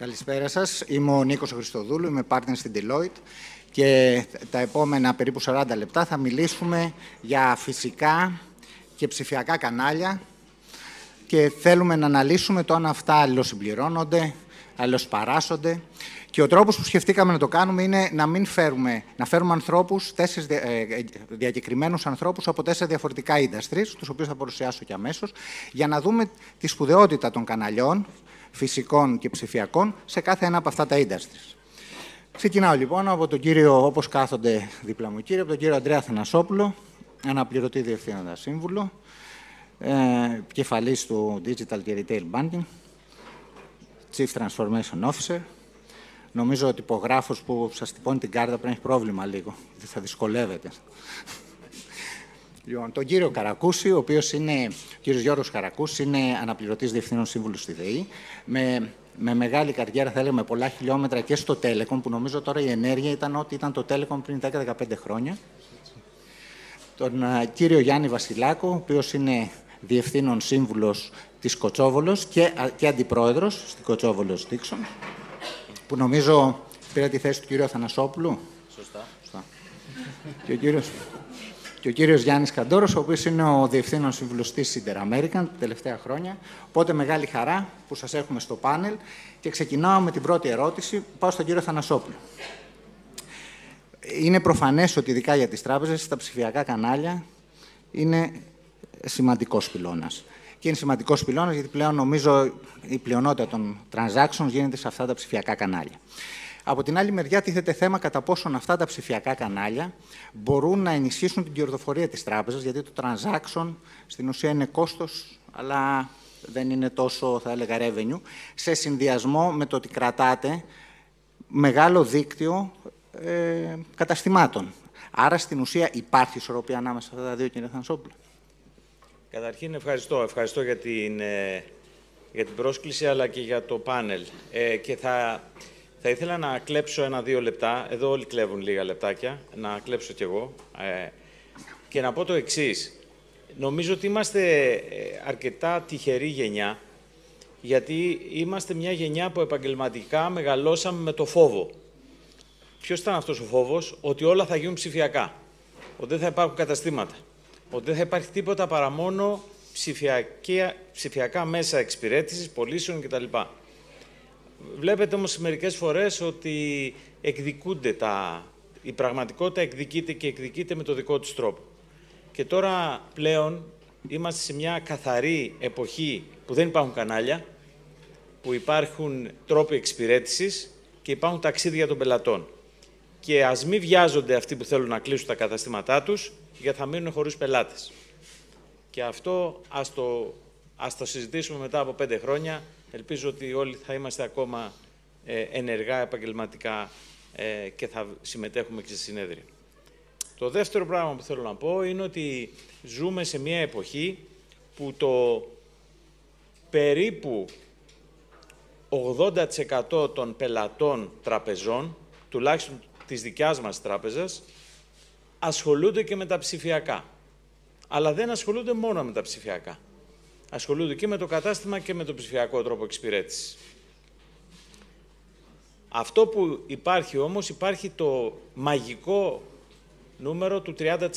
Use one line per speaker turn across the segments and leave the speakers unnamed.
Καλησπέρα σας. Είμαι ο Νίκος Χριστοδούλου, είμαι partner στην Deloitte και τα επόμενα περίπου 40 λεπτά θα μιλήσουμε για φυσικά και ψηφιακά κανάλια και θέλουμε να αναλύσουμε το αν αυτά αλληλοσυμπληρώνονται, αλληλοσπαράσσονται και ο τρόπος που σκεφτήκαμε να το κάνουμε είναι να μην φέρουμε, να φέρουμε ανθρώπους, τέσσερις ε, διακεκριμένους ανθρώπους από τέσσερα διαφορετικά industries, τους οποίους θα παρουσιάσω και αμέσως, για να δούμε τη σπουδαιότητα των καναλιών, φυσικών και ψηφιακών, σε κάθε ένα από αυτά τα industries. Ξεκινάω λοιπόν από τον κύριο, όπως κάθονται δίπλα μου κύριε, από τον κύριο Αντρέα Θανασόπουλο, αναπληρωτή διευθύνοντα σύμβουλο, ε, κεφαλής του Digital και Retail Banking, Chief Transformation Officer. Νομίζω ότι ο υπογράφος που σας τυπώνει την κάρτα πρέπει να έχει πρόβλημα λίγο, δεν θα δυσκολεύεται. Λοιπόν, τον κύριο Καρακούση, ο οποίος είναι, ο κύριος Γιώργος Καρακούσης, είναι αναπληρωτής διευθύνων σύμβουλος στη ΔΕΗ, με, με μεγάλη καριέρα, θα έλεγα, πολλά χιλιόμετρα και στο Telecom, που νομίζω τώρα η ενέργεια ήταν ό,τι ήταν το Telecom πριν 10-15 χρόνια. Τον uh, κύριο Γιάννη Βασιλάκο, ο οποίος είναι διευθύνων σύμβουλος της Κοτσόβολος και, και αντιπρόεδρος στην Κοτσόβολος Δίξον, που νομίζω πήρε τη θέση του κύριου Αθανασόπουλου.
Σωστά.
Σωστά. και ο κύριος και ο κύριος Γιάννης Καντόρος, ο οποίος είναι ο Διευθύνων Συμβουλωστής Inter American τα τελευταία χρόνια. Οπότε μεγάλη χαρά που σας έχουμε στο πάνελ και ξεκινάω με την πρώτη ερώτηση. Πάω στον κύριο Θανασόπουλο. Είναι προφανές ότι ειδικά για τις τράπεζες τα ψηφιακά κανάλια είναι σημαντικός πυλώνας. Και είναι σημαντικός πυλώνας γιατί πλέον νομίζω η πλειονότητα των transactions γίνεται σε αυτά τα ψηφιακά κανάλια. Από την άλλη μεριά τίθεται θέμα κατά πόσον αυτά τα ψηφιακά κανάλια μπορούν να ενισχύσουν την κερδοφορία της τράπεζας, γιατί το transaction στην ουσία είναι κόστος, αλλά δεν είναι τόσο, θα έλεγα, revenue, σε συνδυασμό με το ότι κρατάτε μεγάλο δίκτυο ε, καταστημάτων. Άρα, στην ουσία, υπάρχει ισορροπία ανάμεσα σε αυτά τα δύο, κύριε Θανσόπουλο.
Καταρχήν, ευχαριστώ. Ευχαριστώ για την, ε, για την πρόσκληση, αλλά και για το πάνελ. Ε, και θα θα ήθελα να κλέψω ένα-δύο λεπτά. Εδώ όλοι κλέβουν λίγα λεπτάκια. Να κλέψω κι εγώ. Ε, και να πω το εξής. Νομίζω ότι είμαστε ε, αρκετά τυχερή γενιά, γιατί είμαστε μια γενιά που επαγγελματικά μεγαλώσαμε με το φόβο. Ποιος ήταν αυτός ο φόβος, ότι όλα θα γίνουν ψηφιακά. Ότι δεν θα υπάρχουν καταστήματα. Ότι δεν θα υπάρχει τίποτα παρά μόνο ψηφιακά μέσα εξυπηρέτησης, πωλήσεων κτλ. Βλέπετε όμως μερικές φορές ότι εκδικούνται τα... η πραγματικότητα εκδικείται και εκδικείται με το δικό του τρόπο. Και τώρα πλέον είμαστε σε μια καθαρή εποχή που δεν υπάρχουν κανάλια, που υπάρχουν τρόποι εξυπηρέτησης και υπάρχουν ταξίδια των πελατών. Και ας μην βιάζονται αυτοί που θέλουν να κλείσουν τα καταστήματά τους, γιατί θα μείνουν χωρίς πελάτες. Και αυτό ας το, ας το συζητήσουμε μετά από πέντε χρόνια, Ελπίζω ότι όλοι θα είμαστε ακόμα ε, ενεργά επαγγελματικά ε, και θα συμμετέχουμε και στη συνέδρια. Το δεύτερο πράγμα που θέλω να πω είναι ότι ζούμε σε μια εποχή που το περίπου 80% των πελατών τραπεζών, τουλάχιστον της δικιάς μας τράπεζας, ασχολούνται και με τα ψηφιακά. Αλλά δεν ασχολούνται μόνο με τα ψηφιακά ασχολούνται και με το κατάστημα και με το ψηφιακό τρόπο εξυπηρέτησης. Αυτό που υπάρχει όμως, υπάρχει το μαγικό νούμερο του 30%.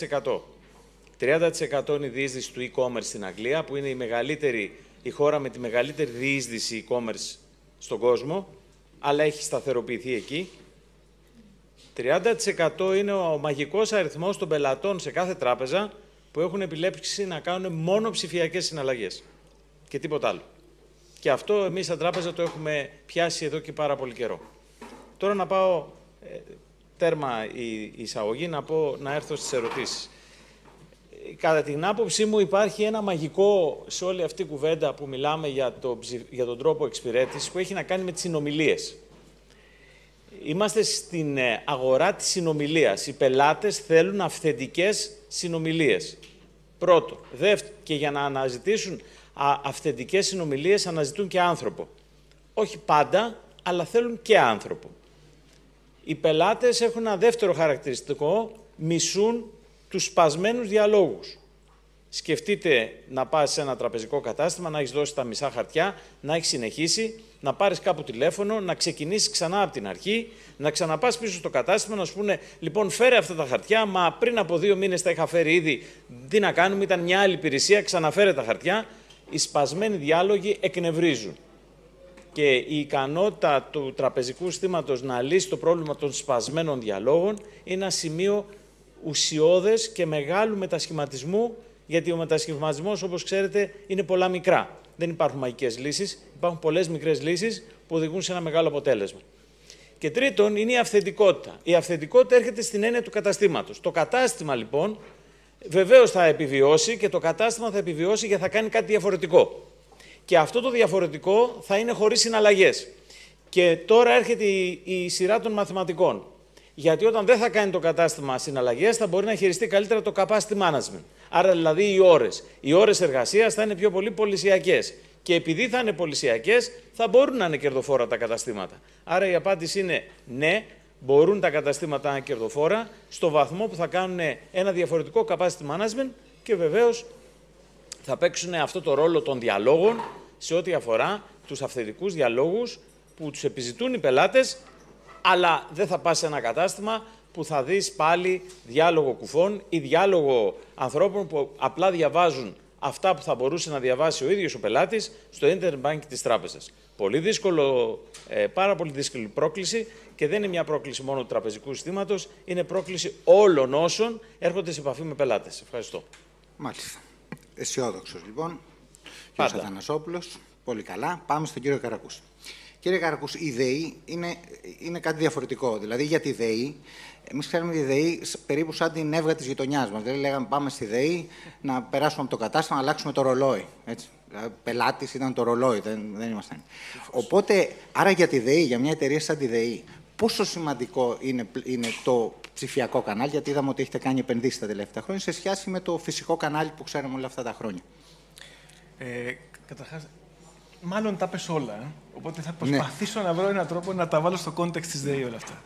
30% είναι η διείσδυση του e-commerce στην Αγγλία, που είναι η, μεγαλύτερη, η χώρα με τη μεγαλύτερη διείσδυση e-commerce στον κόσμο, αλλά έχει σταθεροποιηθεί εκεί. 30% είναι ο μαγικός αριθμός των πελατών σε κάθε τράπεζα που έχουν επιλέξει να κάνουν μόνο ψηφιακέ συναλλαγές. Και τίποτα άλλο. Και αυτό εμείς σαν τράπεζα το έχουμε πιάσει εδώ και πάρα πολύ καιρό. Τώρα να πάω ε, τέρμα η εισαγωγή, να, πω, να έρθω στις ερωτήσεις. Κατά την άποψή μου υπάρχει ένα μαγικό σε όλη αυτή η κουβέντα που μιλάμε για, το, για τον τρόπο εξυπηρέτησης που έχει να κάνει με τις συνομιλίες. Είμαστε στην ε, αγορά της συνομιλίας. Οι πελάτες θέλουν αυθεντικές συνομιλίες. Πρώτο. Δεύτερο. Και για να αναζητήσουν αυθεντικές συνομιλίες αναζητούν και άνθρωπο. Όχι πάντα, αλλά θέλουν και άνθρωπο. Οι πελάτες έχουν ένα δεύτερο χαρακτηριστικό, μισούν τους σπασμένους διαλόγους. Σκεφτείτε να πας σε ένα τραπεζικό κατάστημα, να έχεις δώσει τα μισά χαρτιά, να έχεις συνεχίσει να πάρεις κάπου τηλέφωνο, να ξεκινήσεις ξανά από την αρχή, να ξαναπάς πίσω στο κατάστημα, να σου πούνε: Λοιπόν, φέρε αυτά τα χαρτιά. Μα πριν από δύο μήνες τα είχα φέρει ήδη. Τι να κάνουμε, ήταν μια άλλη υπηρεσία, ξαναφέρε τα χαρτιά. Οι σπασμένοι διάλογοι εκνευρίζουν. Και η ικανότητα του τραπεζικού συστήματος να λύσει το πρόβλημα των σπασμένων διαλόγων είναι ένα σημείο ουσιώδες και μεγάλου μετασχηματισμού, γιατί ο μετασχηματισμός, όπως ξέρετε, είναι πολλά μικρά. Δεν υπάρχουν μαγικές λύσεις, υπάρχουν πολλές μικρές λύσεις που οδηγούν σε ένα μεγάλο αποτέλεσμα. Και τρίτον, είναι η αυθεντικότητα. Η αυθεντικότητα έρχεται στην έννοια του καταστήματος. Το κατάστημα, λοιπόν, βεβαίως θα επιβιώσει και το κατάστημα θα επιβιώσει και θα κάνει κάτι διαφορετικό. Και αυτό το διαφορετικό θα είναι χωρίς συναλλαγές. Και τώρα έρχεται η, η σειρά των μαθηματικών. Γιατί όταν δεν θα κάνει το κατάστημα συναλλαγές, θα μπορεί να χειριστεί καλύτερα το capacity management. Άρα δηλαδή οι ώρες. Οι ώρες εργασίας θα είναι πιο πολύ πολυσιακές. Και επειδή θα είναι πολυσιακές, θα μπορούν να είναι κερδοφόρα τα καταστήματα. Άρα η απάντηση είναι ναι, μπορούν τα καταστήματα να είναι κερδοφόρα στο βαθμό που θα κάνουν ένα διαφορετικό capacity management και βεβαίως θα παίξουν αυτό το ρόλο των διαλόγων σε ό,τι αφορά τους αυθεντικούς διαλόγους που τους επιζητούν οι πελάτες αλλά δεν θα πας σε ένα κατάστημα που θα δεις πάλι διάλογο κουφών ή διάλογο ανθρώπων που απλά διαβάζουν αυτά που θα μπορούσε να διαβάσει ο ίδιος ο πελάτης στο internet banking της τράπεζας. Πολύ δύσκολο, ε, πάρα πολύ δύσκολη πρόκληση και δεν είναι μια πρόκληση μόνο του τραπεζικού συστήματος, είναι πρόκληση όλων όσων έρχονται σε επαφή με πελάτες. Ευχαριστώ.
Μάλιστα. Αισιόδοξος λοιπόν. Κύριος Αθανασόπουλος. Πολύ καλά. Πάμε στον κύριο Καρακούση. Κύριε Καρακού, η ΔΕΗ είναι, είναι κάτι διαφορετικό. Δηλαδή για τη ΔΕΗ, εμείς ξέρουμε τη ΔΕΗ περίπου σαν την έβγα της γειτονιάς μας. Δηλαδή λέγαμε πάμε στη ΔΕΗ να περάσουμε από το κατάστημα, να αλλάξουμε το ρολόι. Έτσι. Δηλαδή, Πελάτης ήταν το ρολόι, δεν, δεν ήμασταν. Οπότε, άρα για τη ΔΕΗ, για μια εταιρεία σαν τη ΔΕΗ, πόσο σημαντικό είναι, είναι το ψηφιακό κανάλι, γιατί είδαμε ότι έχετε κάνει επενδύσεις τα τελευταία χρόνια, σε σχέση με το φυσικό κανάλι που ξέρουμε όλα αυτά τα χρόνια.
Ε, καταρχάς, μάλλον τα πες όλα. Ε. Οπότε θα ναι. προσπαθήσω να βρω έναν τρόπο να τα βάλω στο context της ΔΕΗ όλα αυτά.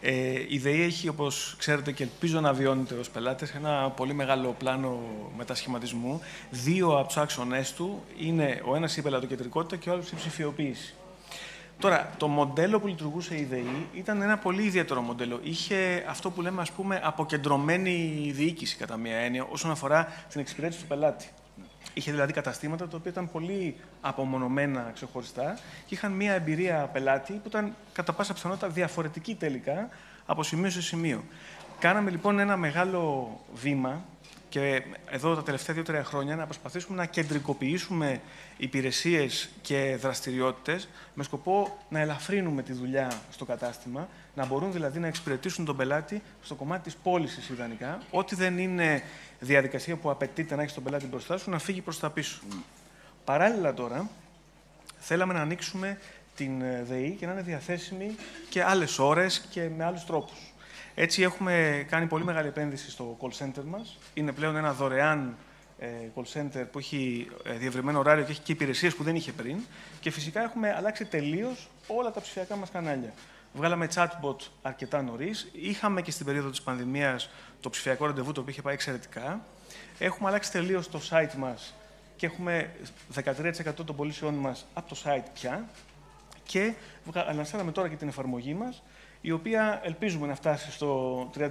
Ε, η ΔΕΗ έχει, όπως ξέρετε και ελπίζω να βιώνετε ως πελάτες, ένα πολύ μεγάλο πλάνο μετασχηματισμού. Δύο από τους άξονές του είναι ο ένας η πελατοκεντρικότητα και ο άλλος η ψηφιοποίηση. Τώρα, το μοντέλο που λειτουργούσε η ΔΕΗ ήταν ένα πολύ ιδιαίτερο μοντέλο. Είχε αυτό που λέμε, ας πούμε, αποκεντρωμένη διοίκηση, κατά μία έννοια, όσον αφορά την εξυπηρέτηση του πελάτη. Είχε δηλαδή καταστήματα τα οποία ήταν πολύ απομονωμένα ξεχωριστά και είχαν μια εμπειρία πελάτη που ήταν κατά πάσα πιθανότητα διαφορετική τελικά από σημείο σε σημείο. Κάναμε λοιπόν ένα μεγάλο βήμα και εδώ τα τελευταία δύο-τρία χρόνια να προσπαθήσουμε να κεντρικοποιήσουμε υπηρεσίες και δραστηριότητες με σκοπό να ελαφρύνουμε τη δουλειά στο κατάστημα, να μπορούν δηλαδή να εξυπηρετήσουν τον πελάτη στο κομμάτι της πώλησης ιδανικά, ό,τι δεν είναι διαδικασία που απαιτείται να έχεις τον πελάτη μπροστά σου, να φύγει προς τα πίσω. Παράλληλα τώρα, θέλαμε να ανοίξουμε την ε, ΔΕΗ και να είναι διαθέσιμη και άλλες ώρες και με άλλους τρόπους. Έτσι έχουμε κάνει πολύ μεγάλη επένδυση στο call center μας. Είναι πλέον ένα δωρεάν ε, call center που έχει ε, διευρυμένο ωράριο και έχει και υπηρεσίες που δεν είχε πριν. Και φυσικά έχουμε αλλάξει τελείως όλα τα ψηφιακά μας κανάλια. Βγάλαμε chatbot αρκετά νωρίς. Είχαμε και στην περίοδο της πανδημίας το ψηφιακό ραντεβού, το οποίο είχε πάει εξαιρετικά. Έχουμε αλλάξει τελείως το site μας και έχουμε 13% των πωλήσεών μας από το site πια. Και λανσάραμε τώρα και την εφαρμογή μας, η οποία ελπίζουμε να φτάσει στο 30%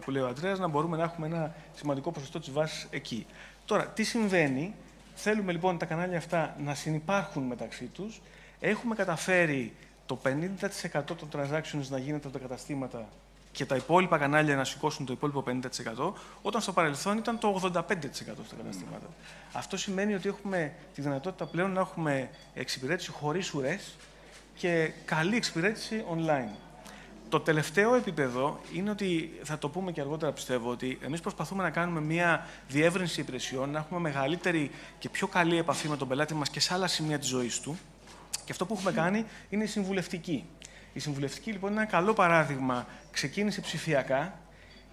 που λέει ο Αντρέας, να μπορούμε να έχουμε ένα σημαντικό ποσοστό της βάσης εκεί. Τώρα, τι συμβαίνει, θέλουμε λοιπόν τα κανάλια αυτά να συνεπάρχουν μεταξύ τους, έχουμε καταφέρει το 50% των transactions να γίνεται από τα καταστήματα και τα υπόλοιπα κανάλια να σηκώσουν το υπόλοιπο 50%, όταν στο παρελθόν ήταν το 85% στα καταστήματα. Αυτό σημαίνει ότι έχουμε τη δυνατότητα πλέον να έχουμε εξυπηρέτηση χωρίς ουρές, και καλή εξυπηρέτηση online. Το τελευταίο επίπεδο είναι ότι, θα το πούμε και αργότερα πιστεύω, ότι εμείς προσπαθούμε να κάνουμε μια διεύρυνση υπηρεσιών, να έχουμε μεγαλύτερη και πιο καλή επαφή με τον πελάτη μας και σε άλλα σημεία της ζωής του. Και αυτό που έχουμε κάνει είναι η συμβουλευτική. Η συμβουλευτική λοιπόν είναι ένα καλό παράδειγμα. Ξεκίνησε ψηφιακά.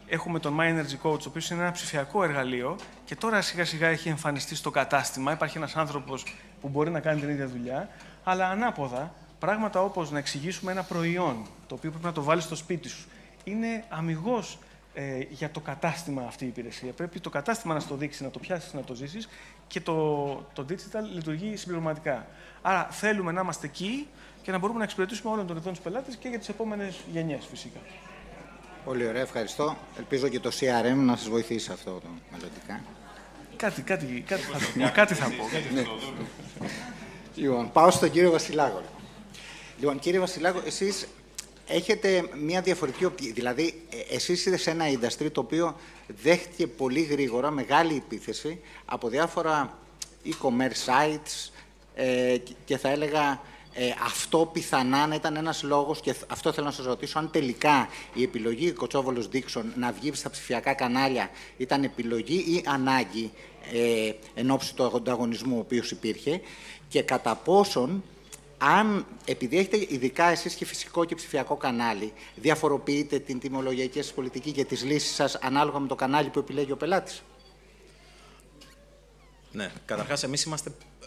Έχουμε τον My Energy Coach, ο οποίος είναι ένα ψηφιακό εργαλείο και τώρα σιγά σιγά έχει εμφανιστεί στο κατάστημα. Υπάρχει ένας άνθρωπος που μπορεί να κάνει την ίδια δουλειά, αλλά ανάποδα Πράγματα όπως να εξηγήσουμε ένα προϊόν, το οποίο πρέπει να το βάλεις στο σπίτι σου, είναι αμυγός ε, για το κατάστημα αυτή η υπηρεσία. Πρέπει το κατάστημα να στο δείξεις, να το πιάσεις, να το ζήσεις και το, το digital λειτουργεί συμπληρωματικά. Άρα θέλουμε να είμαστε εκεί και να μπορούμε να εξυπηρετήσουμε όλων των ειδών τους πελάτες και για τις επόμενες γενιές φυσικά.
Πολύ ωραία, ευχαριστώ. Ελπίζω και το CRM να σας βοηθήσει αυτό το μελλοντικά.
Κάτι, κάτι, κάτι θα πω. κάτι θα πω. Κάτι θα πω.
Λοιπόν, πάω στον κύριο Βασιλάκο. Λοιπόν, κύριε Βασιλάκο, εσείς έχετε μια διαφορετική οπτική. Δηλαδή, ε, εσείς είστε σε ένα industry το οποίο δέχτηκε πολύ γρήγορα μεγάλη επίθεση από διάφορα e-commerce sites ε, και θα έλεγα ε, αυτό πιθανά να ήταν ένας λόγος και αυτό θέλω να σας ρωτήσω αν τελικά η επιλογή Κοτσόβολος Δίξον να βγει στα ψηφιακά κανάλια ήταν επιλογή ή ανάγκη ε, εν ώψη του ανταγωνισμού ο οποίος υπήρχε και κατά πόσον αν, επειδή έχετε ειδικά εσείς και φυσικό και ψηφιακό κανάλι, διαφοροποιείτε την τιμολογιακή σας πολιτική και τις λύσεις σας ανάλογα με το κανάλι που επιλέγει ο πελάτης;
Ναι, καταρχάς εμείς είμαστε ε,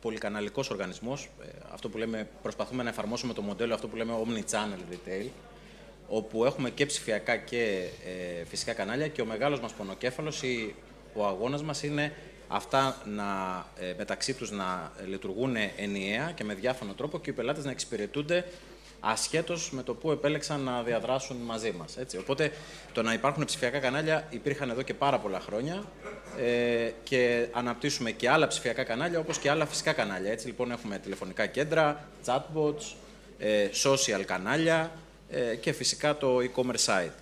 πολυκαναλικός οργανισμός. Ε, αυτό που λέμε, προσπαθούμε να εφαρμόσουμε το μοντέλο αυτό που λέμε omni-channel retail, όπου έχουμε και ψηφιακά και ε, φυσικά κανάλια και ο μεγάλος μας πονοκέφαλος, ή ο αγώνας μας είναι αυτά να, ε, μεταξύ τους να λειτουργούν ενιαία και με διάφορο τρόπο και οι πελάτες να εξυπηρετούνται ασχέτως με το που επέλεξαν να διαδράσουν μαζί μας. Έτσι. Οπότε το να υπάρχουν ψηφιακά κανάλια υπήρχαν εδώ και πάρα πολλά χρόνια ε, και αναπτύσσουμε και άλλα ψηφιακά κανάλια όπως και άλλα φυσικά κανάλια. Έτσι λοιπόν έχουμε τηλεφωνικά κέντρα, chatbots, ε, social κανάλια ε, και φυσικά το e-commerce site.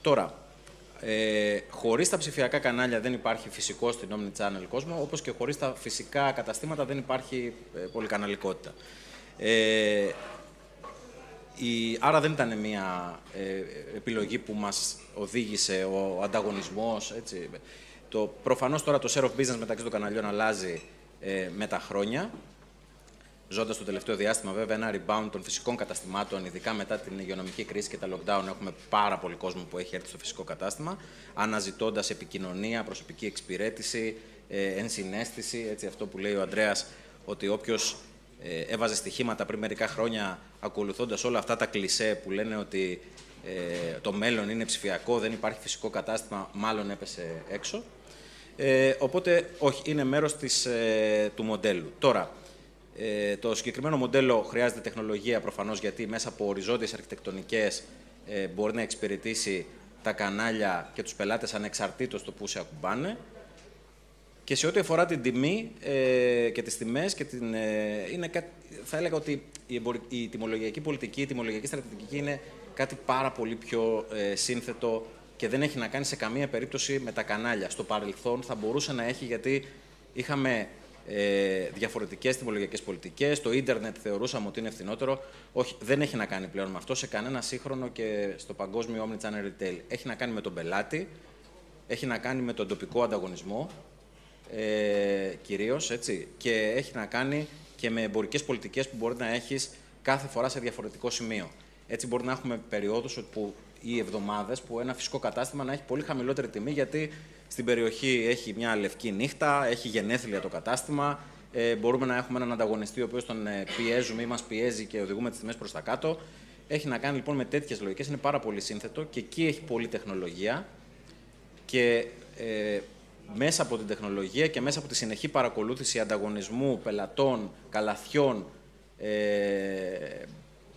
Τώρα, ε, χωρίς τα ψηφιακά κανάλια δεν υπάρχει φυσικό στην Omnichannel κόσμο, όπως και χωρίς τα φυσικά καταστήματα δεν υπάρχει ε, πολυκαναλικότητα. Ε, η, άρα δεν ήταν μια ε, επιλογή που μας οδήγησε ο ανταγωνισμός. Έτσι. Το, προφανώς τώρα το share of business μεταξύ των καναλιών αλλάζει ε, με τα χρόνια ζώντας το τελευταίο διάστημα, βέβαια, ένα rebound των φυσικών καταστημάτων, ειδικά μετά την υγειονομική κρίση και τα lockdown, έχουμε πάρα πολύ κόσμο που έχει έρθει στο φυσικό κατάστημα, αναζητώντας επικοινωνία, προσωπική εξυπηρέτηση, ε, ενσυναίσθηση. Έτσι, αυτό που λέει ο Ανδρέας, ότι όποιος ε, έβαζε στοιχήματα πριν μερικά χρόνια, ακολουθώντας όλα αυτά τα κλισέ που λένε ότι ε, το μέλλον είναι ψηφιακό, δεν υπάρχει φυσικό κατάστημα, μάλλον έπεσε έξω. Ε, οπότε, όχι, είναι μέρος της, ε, του μοντέλου. Τώρα, ε, το συγκεκριμένο μοντέλο χρειάζεται τεχνολογία προφανώς γιατί μέσα από οριζόντιες αρχιτεκτονικές ε, μπορεί να εξυπηρετήσει τα κανάλια και τους πελάτες ανεξαρτήτως το που σε ακουμπάνε. Και σε ό,τι αφορά την τιμή ε, και τις τιμές, και την, ε, είναι, θα έλεγα ότι η, η τιμολογιακή πολιτική, η τιμολογιακή στρατηγική είναι κάτι πάρα πολύ πιο ε, σύνθετο και δεν έχει να κάνει σε καμία περίπτωση με τα κανάλια. Στο παρελθόν θα μπορούσε να έχει γιατί είχαμε ε, διαφορετικές τιμολογιακές πολιτικές. Το ίντερνετ θεωρούσαμε ότι είναι φθηνότερο. Όχι, δεν έχει να κάνει πλέον με αυτό σε κανένα σύγχρονο και στο παγκόσμιο omnichannel retail. Έχει να κάνει με τον πελάτη, έχει να κάνει με τον τοπικό ανταγωνισμό, ε, κυρίως, έτσι, και έχει να κάνει και με εμπορικές πολιτικές που μπορεί να έχεις κάθε φορά σε διαφορετικό σημείο. Έτσι μπορεί να έχουμε περιόδους που ή εβδομάδες που ένα φυσικό κατάστημα να έχει πολύ χαμηλότερη τιμή γιατί στην περιοχή έχει μια λευκή νύχτα, έχει γενέθλια το κατάστημα. Ε, μπορούμε να έχουμε έναν ανταγωνιστή ο οποίος τον ε, πιέζουμε ή μας πιέζει και οδηγούμε τις τιμές προς τα κάτω. Έχει να κάνει λοιπόν με τέτοιες λογικές. Είναι πάρα πολύ σύνθετο και εκεί έχει πολλή τεχνολογία. Και ε, μέσα από την τεχνολογία και μέσα από τη συνεχή παρακολούθηση ανταγωνισμού, πελατών, καλαθιών, ε,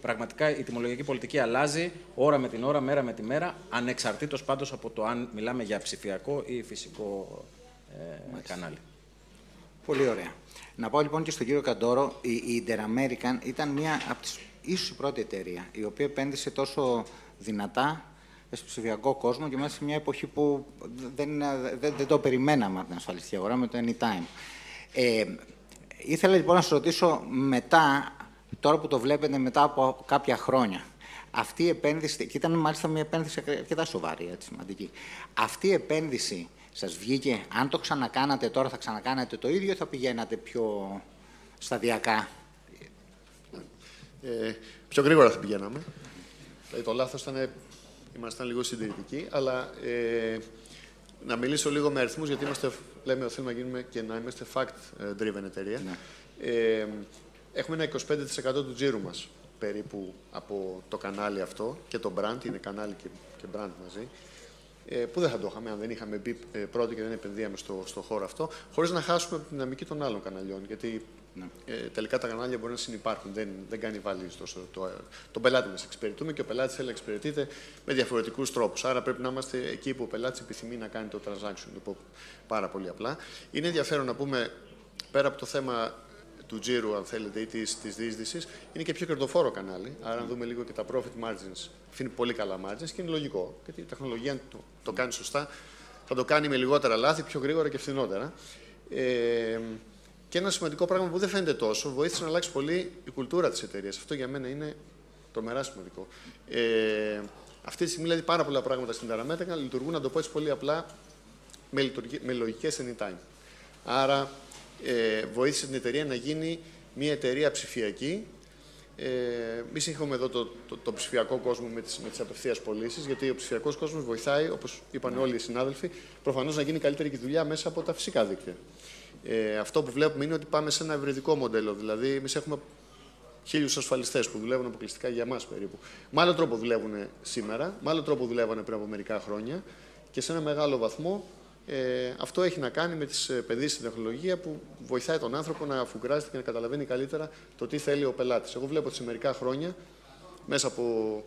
πραγματικά η τιμολογική πολιτική αλλάζει ώρα με την ώρα, μέρα με τη μέρα, ανεξαρτήτως πάντως από το αν μιλάμε για ψηφιακό ή φυσικό ε, κανάλι.
Πολύ ωραία. Να πω λοιπόν και στον κύριο Καντόρο, η, η Interamerican ήταν μία από τις ίσως η πρώτη εταιρεία η οποία επένδυσε τόσο δυνατά στο ψηφιακό κόσμο και μέσα σε μια εποχή που δεν, δεν, δεν το περιμέναμε από την ασφαλιστική αγορά με το Anytime. Ε, ήθελα λοιπόν να σας ρωτήσω μετά τώρα που το βλέπετε μετά από κάποια χρόνια. Αυτή η επένδυση, και ήταν μάλιστα μια επένδυση αρκετά σοβαρή, έτσι, σημαντική. Αυτή η επένδυση σας βγήκε, αν το ξανακάνατε τώρα θα ξανακάνατε το ίδιο ή θα πηγαίνατε πιο σταδιακά;
Ε, πιο γρήγορα θα πηγαίναμε. Δηλαδή, το λάθος ήταν, ήμασταν λίγο συντηρητικοί, αλλά ε, να μιλήσω λίγο με αριθμούς, γιατί είμαστε, λέμε, θέλουμε να γίνουμε και να είμαστε fact-driven εταιρεία. Ναι. Ε, Έχουμε ένα 25% του τζίρου μας περίπου από το κανάλι αυτό και το brand, είναι κανάλι και, και brand μαζί. ε, που δεν θα το είχαμε αν δεν είχαμε μπει ε, πρώτοι και δεν επενδύαμε στο, στο χώρο αυτό, χωρίς να χάσουμε την δυναμική των άλλων καναλιών. Γιατί ναι. ε, τελικά τα κανάλια μπορεί να συνεπάρχουν. Δεν, δεν κάνει βάλει τόσο. Το, το, τον πελάτη μας εξυπηρετούμε και ο πελάτης θέλει να εξυπηρετείται με διαφορετικούς τρόπους. Άρα πρέπει να είμαστε εκεί που ο πελάτης επιθυμεί να κάνει το transaction. Λοιπόν, πάρα πολύ απλά. Είναι ενδιαφέρον να πούμε πέρα από το θέμα του τζίρου, αν θέλετε, ή της διείσδυσης, είναι και πιο κερδοφόρο κανάλι. Άρα, αν δούμε λίγο και τα profit margins, αφήνει πολύ καλά margins και είναι λογικό. Γιατί η τεχνολογία, αν το, το κάνει σωστά, θα το κάνει με λιγότερα λάθη, πιο γρήγορα και φθηνότερα. Ε, και ένα σημαντικό πράγμα που δεν φαίνεται τόσο, βοήθησε να αλλάξει πολύ η κουλτούρα της εταιρείας. Αυτό για μένα είναι τρομερά σημαντικό. Ε, αυτή τη στιγμή, δηλαδή, πάρα πολλά πράγματα στην Ταραμέτρα λειτουργούν, να το πω έτσι πολύ απλά, με, με λογικές anytime. Άρα, ε, βοήθησε την εταιρεία να γίνει μια εταιρεία ψηφιακή. Ε, Εμείς έχουμε εδώ το, το, το, ψηφιακό κόσμο με τις με τις απευθείας πωλήσεις, γιατί ο ψηφιακός κόσμος βοηθάει, όπως είπαν όλοι οι συνάδελφοι, προφανώς να γίνει καλύτερη και δουλειά μέσα από τα φυσικά δίκτυα. Ε, αυτό που βλέπουμε είναι ότι πάμε σε ένα ευρυδικό μοντέλο. Δηλαδή, εμείς έχουμε χίλιους ασφαλιστές που δουλεύουν αποκλειστικά για εμά περίπου. Με άλλο τρόπο δουλεύουν σήμερα, με άλλο τρόπο δουλεύανε πριν από μερικά χρόνια και σε ένα μεγάλο βαθμό ε, αυτό έχει να κάνει με τις επενδύσει στην τεχνολογία που βοηθάει τον άνθρωπο να αφουγκράζεται και να καταλαβαίνει καλύτερα το τι θέλει ο πελάτης. Εγώ βλέπω ότι σε μερικά χρόνια μέσα από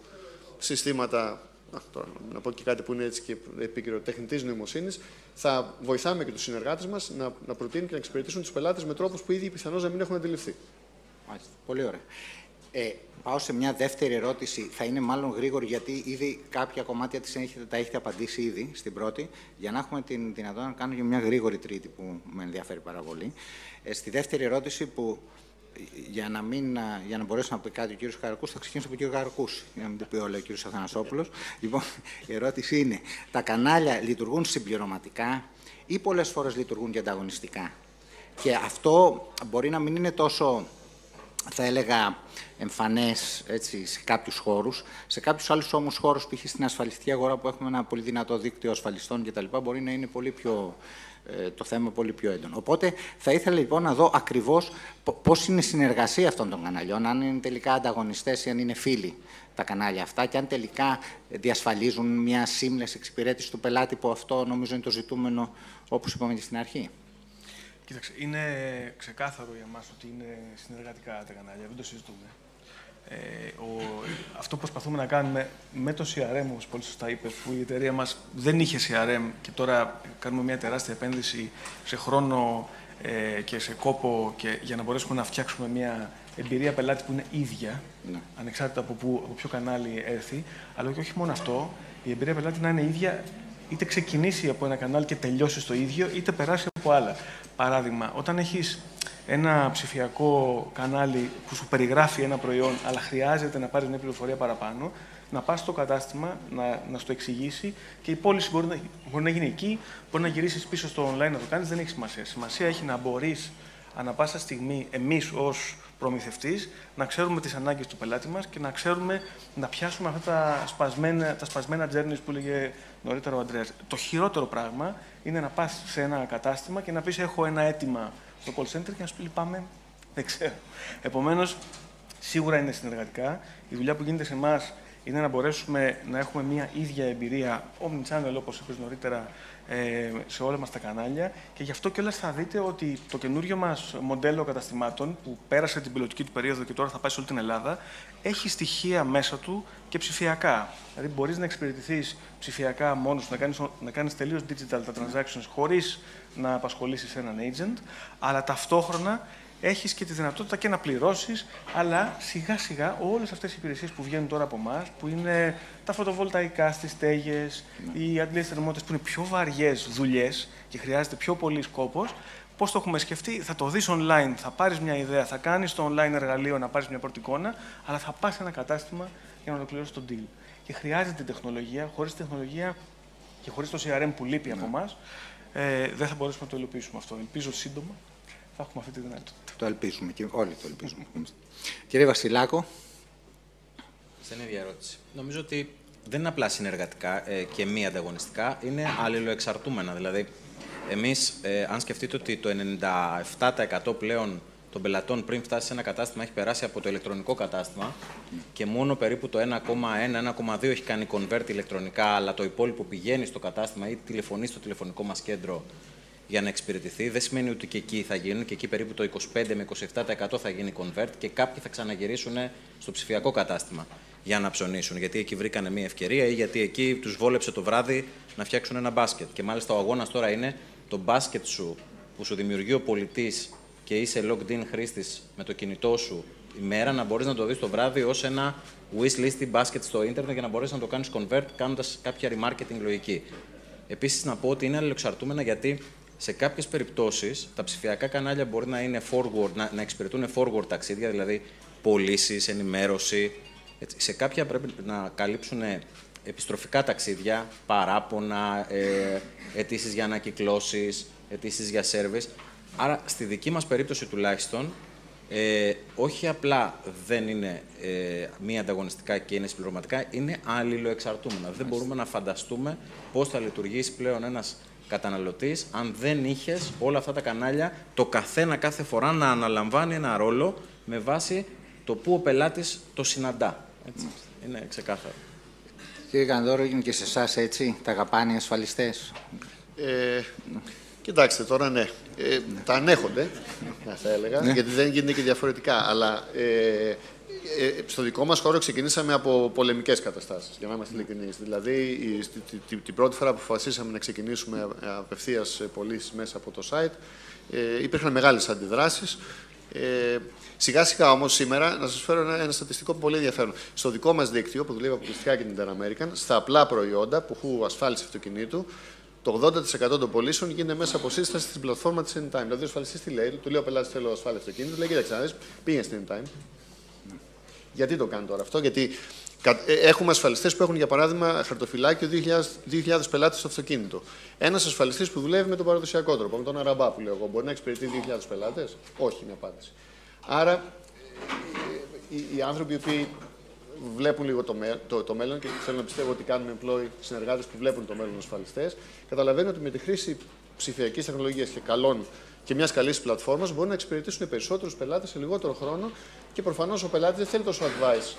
συστήματα να, τώρα, να πω και κάτι που είναι έτσι και επίκαιρο τεχνητής νοημοσύνης, θα βοηθάμε και τους συνεργάτες μας να, να προτείνουν και να εξυπηρετήσουν τους πελάτες με τρόπους που ήδη πιθανώς να μην έχουν αντιληφθεί.
Μάλιστα. Πολύ ωραία. Ε, πάω σε μια δεύτερη ερώτηση. Θα είναι μάλλον γρήγορη, γιατί ήδη κάποια κομμάτια της έχετε, τα έχετε απαντήσει ήδη στην πρώτη, για να έχουμε την δυνατότητα να κάνουμε και μια γρήγορη τρίτη που με ενδιαφέρει πάρα πολύ. Ε, στη δεύτερη ερώτηση που για να, μην, για να μπορέσει να πει κάτι ο κύριος Καρακού, θα ξεκινήσω από τον κύριο Καρακού, για να μην το πει όλα ο κύριος Αθανασόπουλος. Λοιπόν, η ερώτηση είναι, τα κανάλια λειτουργούν συμπληρωματικά ή πολλές φορές λειτουργούν και ανταγωνιστικά; Και αυτό μπορεί να μην είναι τόσο θα έλεγα, εμφανές έτσι, σε κάποιους χώρους. Σε κάποιους άλλους όμως χώρους, π.χ. στην ασφαλιστική αγορά που έχουμε ένα πολύ δυνατό δίκτυο ασφαλιστών κτλ. μπορεί να είναι πολύ πιο, ε, το θέμα πολύ πιο έντονο. Οπότε θα ήθελα λοιπόν να δω ακριβώς πώς είναι η συνεργασία αυτών των καναλιών, αν είναι τελικά ανταγωνιστές ή αν είναι φίλοι τα κανάλια αυτά και αν τελικά διασφαλίζουν μια σύμλεση εξυπηρέτηση του πελάτη που αυτό νομίζω είναι το ζητούμενο όπως είπαμε και στην αρχή.
Κοίταξε, είναι ξεκάθαρο για μας ότι είναι συνεργατικά τα κανάλια, δεν το συζητούμε. Ε, ο, αυτό που προσπαθούμε να κάνουμε με το CRM, όπως πολύ σωστά είπε, που η εταιρεία μας δεν είχε CRM και τώρα κάνουμε μια τεράστια επένδυση σε χρόνο ε, και σε κόπο και για να μπορέσουμε να φτιάξουμε μια εμπειρία πελάτη που είναι ίδια, ναι. ανεξάρτητα από, που, από ποιο κανάλι έρθει, αλλά και όχι μόνο αυτό, η εμπειρία πελάτη να είναι ίδια είτε ξεκινήσει από ένα κανάλι και τελειώσει στο ίδιο, είτε περάσει από άλλα. Παράδειγμα, όταν έχεις ένα ψηφιακό κανάλι που σου περιγράφει ένα προϊόν, αλλά χρειάζεται να πάρεις μια πληροφορία παραπάνω, να πας στο κατάστημα, να, να σου το εξηγήσει και η πώληση μπορεί να, μπορεί να γίνει εκεί, μπορεί να γυρίσεις πίσω στο online να το κάνεις, δεν έχει σημασία. Σημασία έχει να μπορείς ανα πάσα στιγμή εμείς ως προμηθευτής να ξέρουμε τις ανάγκες του πελάτη μας και να ξέρουμε να πιάσουμε αυτά τα σπασμένα, τα σπασμένα journeys που έλεγε νωρίτερα ο Αντρέας. Το χειρότερο πράγμα είναι να πας σε ένα κατάστημα και να πεις: Έχω ένα αίτημα στο call center και να σου πει: Λυπάμαι, δεν ξέρω. Επομένως, σίγουρα είναι συνεργατικά. Η δουλειά που γίνεται σε εμάς είναι να μπορέσουμε να έχουμε μια ίδια εμπειρία omnichannel, όπως είπες νωρίτερα, ε, σε όλα μας τα κανάλια και γι' αυτό κιόλας θα δείτε ότι το καινούριο μας μοντέλο καταστημάτων που πέρασε την πιλωτική του περίοδο και τώρα θα πάει σε όλη την Ελλάδα έχει στοιχεία μέσα του και ψηφιακά. Δηλαδή μπορείς να εξυπηρετηθείς ψηφιακά μόνος να κάνεις, να κάνεις τελείως digital τα transactions χωρίς να απασχολήσεις έναν agent, αλλά ταυτόχρονα έχεις και τη δυνατότητα και να πληρώσεις, αλλά σιγά σιγά όλες αυτές οι υπηρεσίες που βγαίνουν τώρα από εμάς, που είναι τα φωτοβολταϊκά στις στέγες, ναι. οι αντλίες θερμότητες που είναι πιο βαριές δουλειές και χρειάζεται πιο πολύ σκόπος, Πώς το έχουμε σκεφτεί, θα το δεις online, θα πάρεις μια ιδέα, θα κάνεις το online εργαλείο να πάρεις μια πρώτη εικόνα, αλλά θα πας σε ένα κατάστημα για να ολοκληρώσεις τον deal. Και χρειάζεται τεχνολογία. Χωρίς τεχνολογία και χωρίς το CRM που λείπει ναι. από εμάς, ε, δεν θα μπορέσουμε να το υλοποιήσουμε αυτό. Ελπίζω σύντομα θα έχουμε αυτή τη δυνατότητα.
Το ελπίζουμε και όλοι το ελπίζουμε. Κύριε Βασιλάκο.
Στην ίδια ερώτηση. Νομίζω ότι δεν είναι απλά συνεργατικά ε, και μη ανταγωνιστικά, είναι αλληλοεξαρτούμενα. Δηλαδή, εμείς, ε, αν σκεφτείτε ότι το 97% πλέον των πελατών πριν φτάσει σε ένα κατάστημα έχει περάσει από το ηλεκτρονικό κατάστημα και μόνο περίπου το 1,1-1,2 έχει κάνει convert ηλεκτρονικά, αλλά το υπόλοιπο πηγαίνει στο κατάστημα ή τηλεφωνεί στο τηλεφωνικό μας κέντρο για να εξυπηρετηθεί. Δεν σημαίνει ότι και εκεί θα γίνουν και εκεί περίπου το 25 με 27% θα γίνει convert και κάποιοι θα ξαναγυρίσουν στο ψηφιακό κατάστημα για να ψωνίσουν. Γιατί εκεί βρήκανε μια ευκαιρία ή γιατί εκεί τους βόλεψε το βράδυ να φτιάξουν ένα μπάσκετ. Και μάλιστα ο αγώνας τώρα είναι το μπάσκετ σου που σου δημιουργεί ο πολιτής και είσαι logged in χρήστης με το κινητό σου ημέρα να μπορείς να το δεις το βράδυ ως ένα wishlist μπάσκετ στο ίντερνετ για να μπορέσεις να το κάνεις convert κάνοντας κάποια remarketing λογική. Επίσης, να πω ότι είναι αλληλεξαρτούμενα γιατί σε κάποιες περιπτώσεις τα ψηφιακά κανάλια μπορεί να, είναι forward, να, να εξυπηρετούν forward ταξίδια, δηλαδή πωλήσεις, ενημέρωση. Έτσι. Σε κάποια πρέπει να καλύψουν επιστροφικά ταξίδια, παράπονα, ε, αιτήσεις για ανακυκλώσεις, αιτήσεις για service. Άρα, στη δική μας περίπτωση τουλάχιστον, ε, όχι απλά δεν είναι ε, μη ανταγωνιστικά και είναι συμπληρωματικά, είναι αλληλοεξαρτούμενα. Δεν μπορούμε να φανταστούμε πώς θα λειτουργήσει πλέον ένας καταναλωτής αν δεν είχες όλα αυτά τα κανάλια, το καθένα κάθε φορά να αναλαμβάνει ένα ρόλο με βάση το που ο πελάτης το συναντά. Έτσι. Είναι ξεκάθαρο.
Κύριε Κανδόρο, είναι και σε εσάς έτσι, τα αγαπάνε οι ασφαλιστές;
Ε, κοιτάξτε, τώρα ναι. Ε, τα ανέχονται, θα έλεγα,
Ναι.
γιατί δεν γίνεται και διαφορετικά. Αλλά ε, ε, στο δικό μας χώρο ξεκινήσαμε από πολεμικές καταστάσεις, για να είμαστε ειλικρινείς. Δηλαδή, η- στη- τη- τη- την πρώτη φορά που αποφασίσαμε να ξεκινήσουμε απευθείας πωλήσεις μέσα από το site, ε, υπήρχαν μεγάλες αντιδράσεις. Ε, σιγά σιγά όμως σήμερα, να σας φέρω ένα, ένα στατιστικό πολύ ενδιαφέρον. Στο δικό μας δίκτυο που δουλεύει αποκλειστικά για την Interamerican, στα απλά προϊόντα που έχουν ασφάλιση αυτοκινήτου, το 80% των πωλήσεων γίνεται μέσα από σύσταση στην πλατφόρμα της Anytime. Δηλαδή, ο ασφαλιστής τι λέει, του λέει ο πελάτη θέλω ασφάλεια αυτοκίνητου, λέει κοίταξε να δεις, πήγαινε στην Anytime. Γιατί το κάνει τώρα αυτό, Γιατί κα- ε, έχουμε ασφαλιστές που έχουν, για παράδειγμα, χαρτοφυλάκιο 2.000, 2.000 πελάτες στο αυτοκίνητο. Ένας ασφαλιστής που δουλεύει με τον παραδοσιακό τρόπο, με τον αραμπά που λέω εγώ, μπορεί να εξυπηρετεί 2.000 πελάτες; Όχι, είναι απάντηση. Άρα, ε, οι, οι άνθρωποι οι οποίοι βλέπουν λίγο το, μέ- το, το μέλλον και θέλω να πιστεύω ότι κάνουμε employ συνεργάτες που βλέπουν το μέλλον ασφαλιστές, καταλαβαίνουν ότι με τη χρήση ψηφιακής τεχνολογίας και καλών και μιας καλής πλατφόρμας μπορούν να εξυπηρετήσουν περισσότερους πελάτες σε λιγότερο χρόνο και προφανώς ο πελάτης δεν θέλει τόσο advice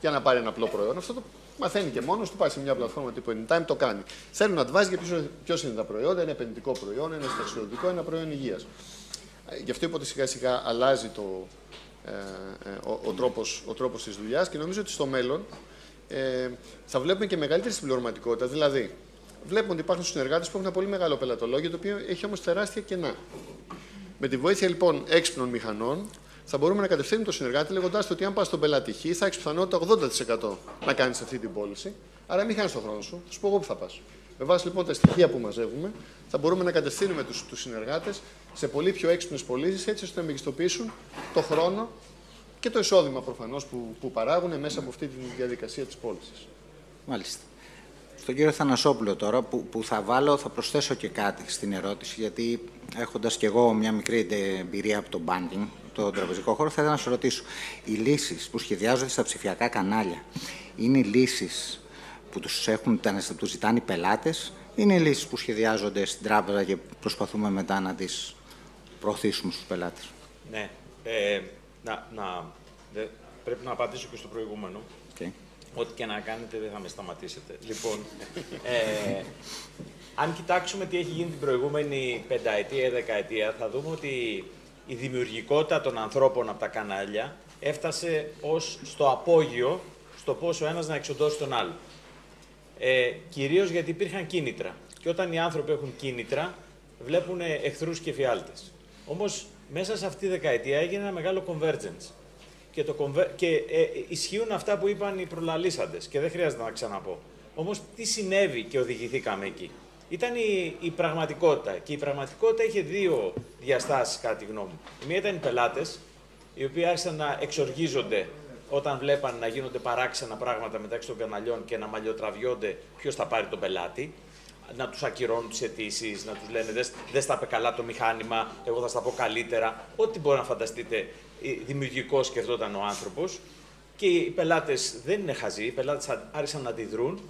για να πάρει ένα απλό προϊόν. Αυτό το μαθαίνει και μόνος του, πάει σε μια πλατφόρμα τύπου Anytime, το κάνει. Θέλουν advice για ποιος είναι τα προϊόντα, ένα επενδυτικό προϊόν, ένα συνταξιοδοτικό, ένα προϊόν υγείας. Γι' αυτό είπα ότι σιγά σιγά αλλάζει το, ε, ε, ο, ο, τρόπος, ο τρόπος της δουλειάς και νομίζω ότι στο μέλλον ε, θα βλέπουμε και μεγαλύτερη συμπληρωματικότητα. Δηλαδή, βλέπουμε ότι υπάρχουν συνεργάτες που έχουν ένα πολύ μεγάλο πελατολόγιο, το οποίο έχει όμως τεράστια κενά. Με τη βοήθεια λοιπόν έξυπνων μηχανών, θα μπορούμε να κατευθύνουμε το συνεργάτη λέγοντάς ότι αν πας στον πελάτη Χ, θα έχεις πιθανότητα 80% να κάνεις αυτή την πώληση. Άρα μην χάνεις τον χρόνο σου, θα σου πω εγώ που θα πας. Με βάση λοιπόν τα στοιχεία που μαζεύουμε, θα μπορούμε να κατευθύνουμε τους τους συνεργάτες σε πολύ πιο έξυπνες πωλήσεις, έτσι ώστε να μεγιστοποιήσουν το χρόνο και το εισόδημα προφανώς που, που παράγουν μέσα από αυτή τη διαδικασία της πώλησης.
Μάλιστα. Στον κύριο Θανασόπουλο τώρα, που, που θα βάλω, θα προσθέσω και κάτι στην ερώτηση, γιατί έχοντας και εγώ μια μικρή εμπειρία από το banking, το τραπεζικό χώρο, θα ήθελα να σου ρωτήσω. Οι λύσεις που σχεδιάζονται στα ψηφιακά κανάλια, είναι οι λύσεις που τους, έχουν, τους ζητάνε οι πελάτες, είναι οι λύσεις που σχεδιάζονται στην τράπεζα και προσπαθούμε μετά να τις προωθήσουμε στους πελάτες;
Ναι. Ε, να, να, δε- πρέπει να απαντήσω και στο προηγούμενο.
Okay.
Ό,τι και να κάνετε δεν θα με σταματήσετε. Λοιπόν, ε, αν κοιτάξουμε τι έχει γίνει την προηγούμενη πενταετία ή δεκαετία, θα δούμε ότι η δημιουργικότητα των ανθρώπων από τα κανάλια έφτασε ως στο απόγειο στο πόσο ένας να εξοντώσει τον άλλο. Ε, κυρίως γιατί υπήρχαν κίνητρα. Και όταν οι άνθρωποι έχουν κίνητρα, βλέπουν εχθρούς και φιάλτες. Όμως, μέσα σε αυτή τη δεκαετία έγινε ένα μεγάλο convergence. Και, το conver- και ε, ισχύουν αυτά που είπαν οι προλαλήσαντες και δεν χρειάζεται να ξαναπώ. Όμως, τι συνέβη και οδηγηθήκαμε εκεί; Ήταν η, η πραγματικότητα. Και η πραγματικότητα είχε δύο διαστάσεις, κατά τη γνώμη μου. Η μία ήταν οι πελάτες, οι οποίοι άρχισαν να εξοργίζονται όταν βλέπαν να γίνονται παράξενα πράγματα μεταξύ των καναλιών και να μαλλιοτραβιώνται ποιος θα πάρει τον πελάτη, να τους ακυρώνουν τις αιτήσεις, να τους λένε δεν δεν στα είπε καλά το μηχάνημα, εγώ θα στα πω καλύτερα. Ό,τι μπορεί να φανταστείτε, ε, δημιουργικός σκεφτόταν ο άνθρωπος. Και οι πελάτες δεν είναι χαζοί, οι πελάτες άρχισαν να αντιδρούν.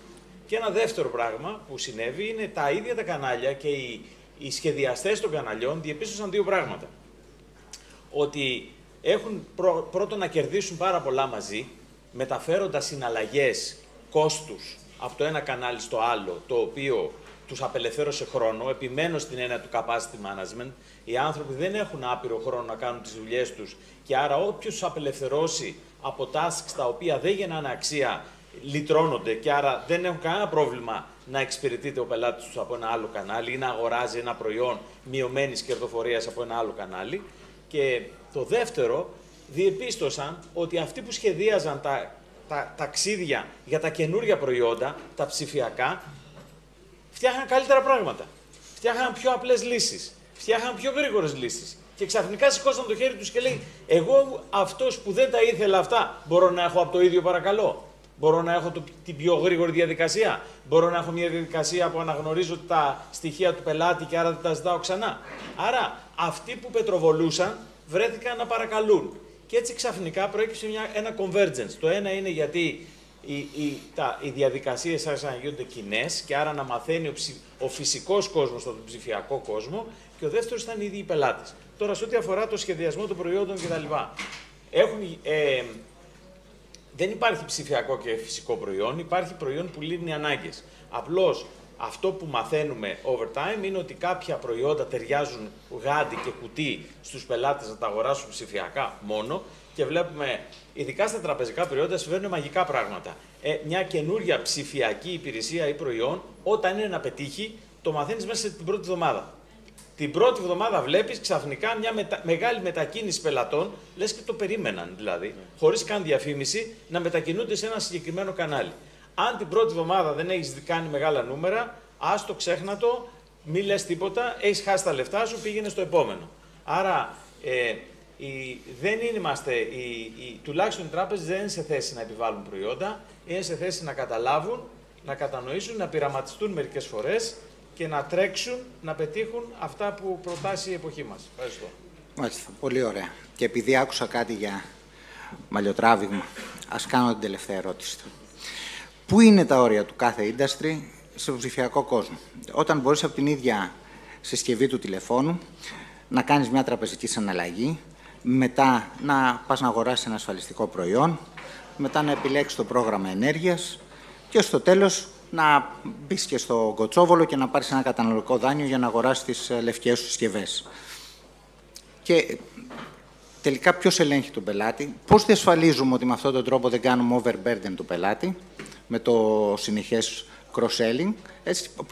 Και ένα δεύτερο πράγμα που συνέβη είναι τα ίδια τα κανάλια και οι, οι σχεδιαστές των καναλιών διεπίστωσαν δύο πράγματα. ότι έχουν πρώτον να κερδίσουν πάρα πολλά μαζί, μεταφέροντας συναλλαγές κόστους από το ένα κανάλι στο άλλο, το οποίο τους απελευθέρωσε χρόνο, επιμένω στην έννοια του capacity management, οι άνθρωποι δεν έχουν άπειρο χρόνο να κάνουν τις δουλειές τους και άρα όποιος τους απελευθερώσει από tasks τα οποία δεν γεννάνε αξία, λυτρώνονται και άρα δεν έχουν κανένα πρόβλημα να εξυπηρετείται ο πελάτης τους από ένα άλλο κανάλι ή να αγοράζει ένα προϊόν μειωμένης κερδοφορίας από ένα άλλο κανάλι. Και το δεύτερο, διεπίστωσαν ότι αυτοί που σχεδίαζαν τα, τα ταξίδια για τα καινούργια προϊόντα, τα ψηφιακά, φτιάχναν καλύτερα πράγματα. Φτιάχναν πιο απλές λύσεις. Φτιάχναν πιο γρήγορες λύσεις. Και ξαφνικά σηκώσαν το χέρι τους και λέει: Εγώ αυτός που δεν τα ήθελα αυτά, μπορώ να έχω από το ίδιο παρακαλώ. Μπορώ να έχω το, την πιο γρήγορη διαδικασία. Μπορώ να έχω μια διαδικασία που αναγνωρίζω τα στοιχεία του πελάτη και άρα δεν τα ζητάω ξανά. Άρα αυτοί που πετροβολούσαν βρέθηκαν να παρακαλούν. Και έτσι ξαφνικά προέκυψε μια, ένα convergence. Το ένα είναι γιατί οι, οι, τα, οι διαδικασίες άρχισαν να γίνονται κοινές και άρα να μαθαίνει ο, ψη, ο φυσικός κόσμος τον ψηφιακό κόσμο και ο δεύτερος ήταν οι ίδιοι οι πελάτες. Τώρα, σε ό,τι αφορά το σχεδιασμό των προϊόντων κτλ. Έχουν, ε, δεν υπάρχει ψηφιακό και φυσικό προϊόν, υπάρχει προϊόν που λύνει ανάγκες. Απλώς αυτό που μαθαίνουμε over time είναι ότι κάποια προϊόντα ταιριάζουν γάντι και κουτί στους πελάτες να τα αγοράσουν ψηφιακά μόνο και βλέπουμε, ειδικά στα τραπεζικά προϊόντα, συμβαίνουν μαγικά πράγματα. Ε, μια καινούρια ψηφιακή υπηρεσία ή προϊόν, όταν είναι να πετύχει, το μαθαίνεις μέσα στην πρώτη εβδομάδα. Την πρώτη εβδομάδα βλέπεις ξαφνικά μια μετα... μεγάλη μετακίνηση πελατών, λες και το περίμεναν δηλαδή, ναι. χωρίς καν διαφήμιση, να μετακινούνται σε ένα συγκεκριμένο κανάλι. Αν την πρώτη εβδομάδα δεν έχεις κάνει μεγάλα νούμερα, άστο, ξέχνατο, μη λες τίποτα, έχεις χάσει τα λεφτά σου, πήγαινε στο επόμενο. Άρα, ε, η, δεν είμαστε, η, η, τουλάχιστον οι τράπεζες δεν είναι σε θέση να επιβάλλουν προϊόντα, είναι σε θέση να καταλάβουν, να κατανοήσουν, να πειραματιστούν μερικές φορές και να τρέξουν να πετύχουν αυτά που προτάσει η εποχή μας. Ευχαριστώ.
Μάλιστα, πολύ ωραία. Και επειδή άκουσα κάτι για μαλλιοτράβηγμα, ας κάνω την τελευταία ερώτηση. Πού είναι τα όρια του κάθε industry στο ψηφιακό κόσμο; Όταν μπορείς από την ίδια συσκευή του τηλεφώνου να κάνεις μια τραπεζική συναλλαγή, μετά να πας να αγοράσεις ένα ασφαλιστικό προϊόν, μετά να επιλέξεις το πρόγραμμα ενέργειας και στο τέλος να μπεις και στο Κοτσόβολο και να πάρεις ένα καταναλωτικό δάνειο για να αγοράσεις τις ε, λευκές σου συσκευές. Και τελικά ποιος ελέγχει τον πελάτη, πώς διασφαλίζουμε ότι με αυτόν τον τρόπο δεν κάνουμε overburden του πελάτη, με το συνεχές cross-selling,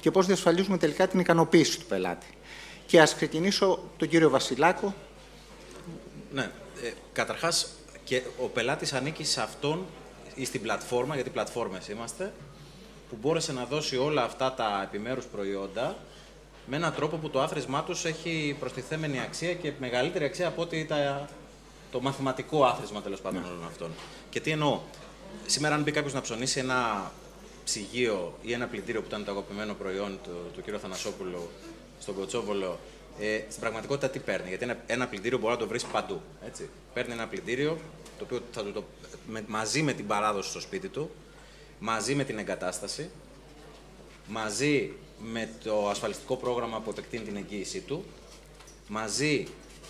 και πώς διασφαλίζουμε τελικά την ικανοποίηση του πελάτη. Και ας ξεκινήσω τον κύριο Βασιλάκο.
Ναι, ε, καταρχάς και ο πελάτης ανήκει σε αυτόν ή στην πλατφόρμα, γιατί πλατφόρμες είμαστε, που μπόρεσε να δώσει όλα αυτά τα επιμέρους προϊόντα με έναν τρόπο που το άθροισμά τους έχει προστιθέμενη αξία και μεγαλύτερη αξία από ότι τα, το μαθηματικό άθροισμα τέλος πάντων ναι. όλων αυτών. Και τι εννοώ; Σήμερα, αν μπει κάποιος να ψωνίσει ένα ψυγείο ή ένα πλυντήριο που ήταν το αγαπημένο προϊόν του, του κ. Θανασόπουλου στον Κοτσόβολο, ε, στην πραγματικότητα τι παίρνει; Γιατί ένα, ένα πλυντήριο μπορεί να το βρεις παντού. Έτσι. Παίρνει ένα πλυντήριο το οποίο θα το, με, μαζί με την παράδοση στο σπίτι του μαζί με την εγκατάσταση, μαζί με το ασφαλιστικό πρόγραμμα που επεκτείνει την εγγύησή του, μαζί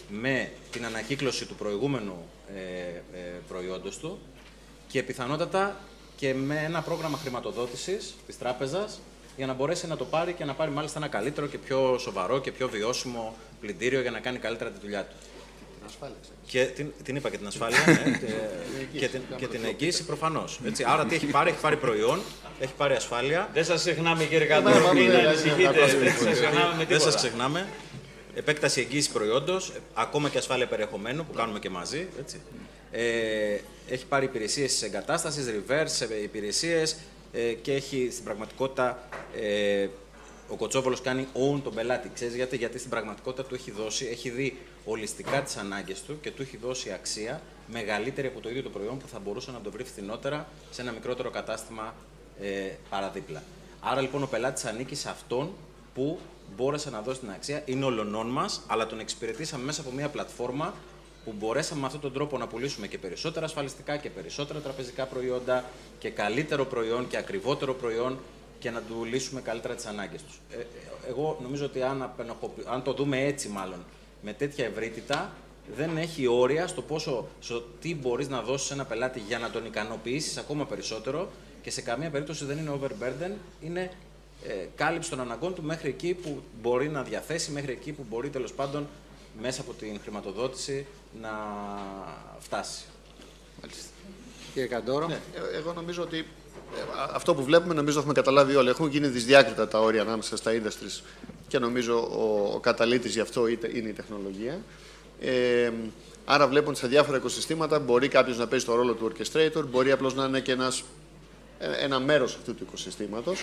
με την ανακύκλωση του προηγούμενου ε, ε, προϊόντος του και πιθανότατα και με ένα πρόγραμμα χρηματοδότησης της τράπεζας για να μπορέσει να το πάρει και να πάρει μάλιστα ένα καλύτερο και πιο σοβαρό και πιο βιώσιμο πλυντήριο για να κάνει καλύτερα τη δουλειά του. Και την, την είπα και την ασφάλεια ναι, και, την, και την εγγύηση προφανώς. Άρα τι έχει πάρει, έχει πάρει προϊόν, έχει πάρει ασφάλεια.
Δεν σας ξεχνάμε κύριε Καντώρο, μην ανησυχείτε.
Δεν σας ξεχνάμε. Επέκταση εγγύηση προϊόντος, ακόμα και ασφάλεια περιεχομένου που κάνουμε και μαζί. Έτσι. Ε, έχει πάρει υπηρεσίες της εγκατάστασης, reverse υπηρεσίες ε, και έχει στην πραγματικότητα ε, ο Κοτσόβολος κάνει own τον πελάτη. Ξέρεις γιατί, γιατί στην πραγματικότητα του έχει δώσει, έχει δει ολιστικά τις ανάγκες του και του έχει δώσει αξία μεγαλύτερη από το ίδιο το προϊόν που θα μπορούσε να το βρει φθηνότερα σε ένα μικρότερο κατάστημα ε, παραδίπλα. Άρα λοιπόν ο πελάτης ανήκει σε αυτόν που μπόρεσε να δώσει την αξία, είναι ολονών μας, αλλά τον εξυπηρετήσαμε μέσα από μια πλατφόρμα που μπορέσαμε με αυτόν τον τρόπο να πουλήσουμε και περισσότερα ασφαλιστικά και περισσότερα τραπεζικά προϊόντα και καλύτερο προϊόν και ακριβότερο προϊόν και να του λύσουμε καλύτερα τις ανάγκες τους. Ε, εγώ νομίζω ότι αν, αν το δούμε έτσι, μάλλον με τέτοια ευρύτητα, δεν έχει όρια στο πόσο, στο τι μπορείς να δώσεις σε ένα πελάτη για να τον ικανοποιήσεις ακόμα περισσότερο και σε καμία περίπτωση δεν είναι overburden, είναι ε, κάλυψη των αναγκών του μέχρι εκεί που μπορεί να διαθέσει, μέχρι εκεί που μπορεί τέλος πάντων μέσα από την χρηματοδότηση να φτάσει.
Μάλιστα. Κύριε Καντόρο.
Ναι, ε, εγώ νομίζω ότι ε, αυτό που βλέπουμε νομίζω έχουμε καταλάβει όλοι. Έχουν γίνει δυσδιάκριτα τα όρια ανάμεσα στα industries και νομίζω ο, ο καταλήτης γι' αυτό είναι η τεχνολογία. Ε, άρα βλέπουν σε διάφορα οικοσυστήματα μπορεί κάποιος να παίζει το ρόλο του orchestrator, μπορεί απλώς να είναι και ένας, ε, ένα μέρος αυτού του οικοσυστήματος.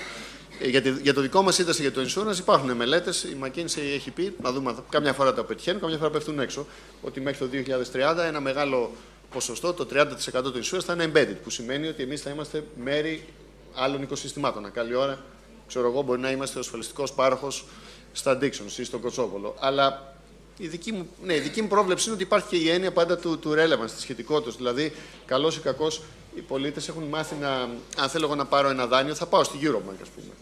Ε, για, για το δικό μας σύνταση για το insurance υπάρχουν μελέτες. Η McKinsey έχει πει, να δούμε, κάμια φορά τα πετυχαίνουν, κάμια φορά πέφτουν έξω, ότι μέχρι το 2030 ένα μεγάλο ποσοστό, το 30% του insurance θα είναι embedded, που σημαίνει ότι εμείς θα είμαστε μέρη άλλων οικοσυστημάτων. Καλή ώρα, ξέρω εγώ, μπορεί να είμαστε ο ασφαλιστικός πάροχος στα Dixons ή στον Κοτσόβολο. Αλλά η δική, μου, ναι, η δική μου πρόβλεψη είναι ότι υπάρχει και η έννοια πάντα του, του relevance, της σχετικότητας. Δηλαδή, καλός ή κακός, οι πολίτες έχουν μάθει να. Αν θέλω εγώ να πάρω ένα δάνειο, θα πάω στη Eurobank, ας πούμε.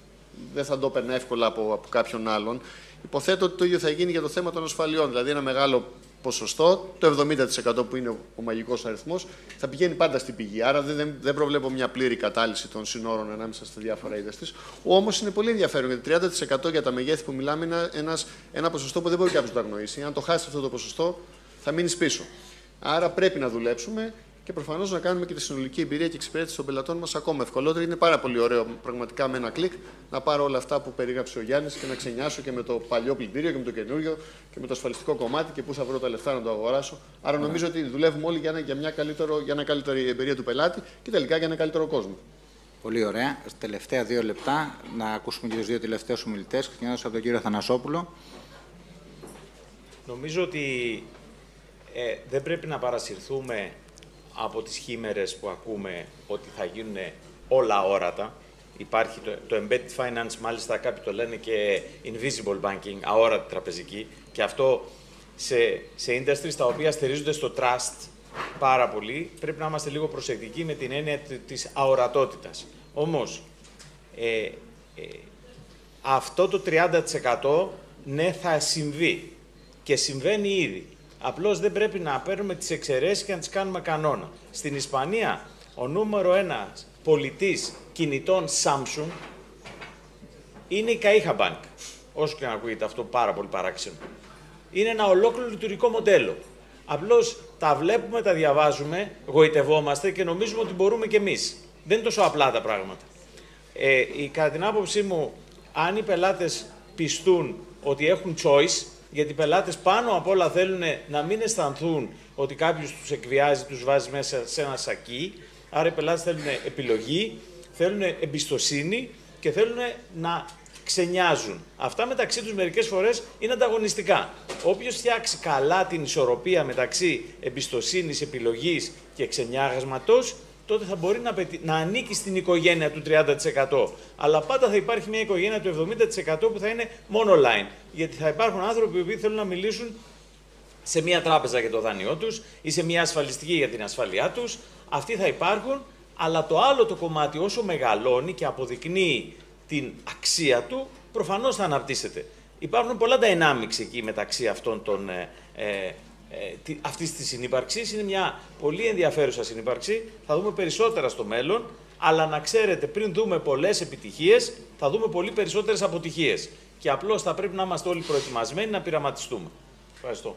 Δεν θα το έπαιρνα εύκολα από, από κάποιον άλλον. Υποθέτω ότι το ίδιο θα γίνει για το θέμα των ασφαλιών. Δηλαδή, ένα μεγάλο ποσοστό, το 70% που είναι ο μαγικός αριθμός, θα πηγαίνει πάντα στην πηγή. Άρα δεν, δεν προβλέπω μια πλήρη κατάλυση των συνόρων ανάμεσα στα διάφορα είδε της. Όμως είναι πολύ ενδιαφέρον γιατί 30% για τα μεγέθη που μιλάμε είναι ένας, ένα ποσοστό που δεν μπορεί κάποιος να το αγνοήσει. Αν το χάσει αυτό το ποσοστό, θα μείνεις πίσω. Άρα πρέπει να δουλέψουμε και προφανώς να κάνουμε και τη συνολική εμπειρία και εξυπηρέτηση των πελατών μας ακόμα ευκολότερη. Είναι πάρα πολύ ωραίο πραγματικά με ένα κλικ να πάρω όλα αυτά που περίγραψε ο Γιάννης και να ξενιάσω και με το παλιό πλυντήριο και με το καινούριο και με το ασφαλιστικό κομμάτι και πού θα βρω τα λεφτά να το αγοράσω. Άρα νομίζω ότι δουλεύουμε όλοι για, ένα, για, μια καλύτερο, για ένα καλύτερη εμπειρία του πελάτη και τελικά για ένα καλύτερο κόσμο.
Πολύ ωραία. Στα τελευταία δύο λεπτά να ακούσουμε και τους δύο τελευταίους ομιλητές, ξεκινώντας από τον κύριο Θανασόπουλο.
Νομίζω ότι ε, δεν πρέπει να παρασυρθούμε από τις χήμερες που ακούμε ότι θα γίνουν όλα όρατα. Υπάρχει το, το embedded finance, μάλιστα κάποιοι το λένε και invisible banking, αόρατη τραπεζική. Και αυτό σε, σε industries τα οποία στηρίζονται στο trust πάρα πολύ, πρέπει να είμαστε λίγο προσεκτικοί με την έννοια της αορατότητας. Όμως, ε, ε, αυτό το 30% ναι θα συμβεί και συμβαίνει ήδη. Απλώς δεν πρέπει να παίρνουμε τις εξαιρέσεις και να τις κάνουμε κανόνα. Στην Ισπανία, ο νούμερο ένα πολιτής κινητών Samsung είναι η Caixa Bank. Όσο και να ακούγεται αυτό πάρα πολύ παράξενο. Είναι ένα ολόκληρο λειτουργικό μοντέλο. Απλώς τα βλέπουμε, τα διαβάζουμε, γοητευόμαστε και νομίζουμε ότι μπορούμε κι εμείς. Δεν είναι τόσο απλά τα πράγματα. Ε, κατά την άποψή μου, αν οι πελάτες πιστούν ότι έχουν choice, γιατί οι πελάτες πάνω απ' όλα θέλουν να μην αισθανθούν ότι κάποιος τους εκβιάζει, τους βάζει μέσα σε ένα σακί. Άρα οι πελάτες θέλουν επιλογή, θέλουν εμπιστοσύνη και θέλουν να ξενιάζουν. Αυτά μεταξύ τους μερικές φορές είναι ανταγωνιστικά. Όποιος φτιάξει καλά την ισορροπία μεταξύ εμπιστοσύνης, επιλογής και ξενιάγασματος, τότε θα μπορεί να, να ανήκει στην οικογένεια του 30%. Αλλά πάντα θα υπάρχει μια οικογένεια του 70% που θα είναι μόνο online. Γιατί θα υπάρχουν άνθρωποι που θέλουν να μιλήσουν σε μια τράπεζα για το δάνειό τους ή σε μια ασφαλιστική για την ασφαλειά τους. Αυτοί θα υπάρχουν, αλλά το άλλο το κομμάτι όσο μεγαλώνει και αποδεικνύει την αξία του, προφανώς θα αναπτύσσεται. Υπάρχουν πολλά dynamics εκεί μεταξύ αυτών των ε, ε ε, αυτή τη συνύπαρξη. Είναι μια πολύ ενδιαφέρουσα συνύπαρξη. Θα δούμε περισσότερα στο μέλλον. Αλλά να ξέρετε, πριν δούμε πολλές επιτυχίες, θα δούμε πολύ περισσότερες αποτυχίες. Και απλώς θα πρέπει να είμαστε όλοι προετοιμασμένοι να πειραματιστούμε. Ευχαριστώ.